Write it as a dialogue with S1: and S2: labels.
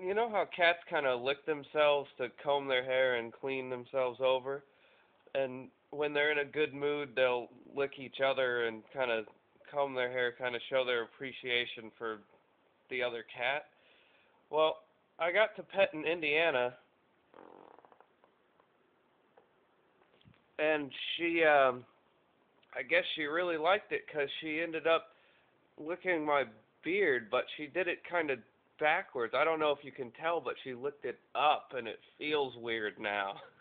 S1: you know how cats kind of lick themselves to comb their hair and clean themselves over? And when they're in a good mood, they'll lick each other and kind of comb their hair, kind of show their appreciation for the other cat. Well, I got to pet in Indiana, and she, um, I guess she really liked it because she ended up licking my beard, but she did it kind of backwards. I don't know if you can tell, but she looked it up, and it feels weird now.